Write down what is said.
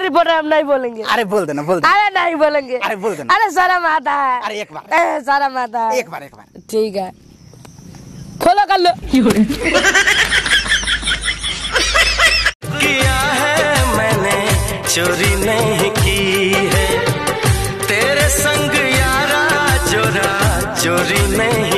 अरे बोल रहे हम नहीं बोलेंगे। अरे बोल देना बोल देना। अरे नहीं बोलेंगे। अरे बोल देना। अरे शर्म आता है। अरे एक बार। अरे शर्म आता है। एक बार एक बार। ठीक है। खोलो कर लो। किया है मैंने चोरी नहीं की है। तेरे संग यारा चोरा चोरी नहीं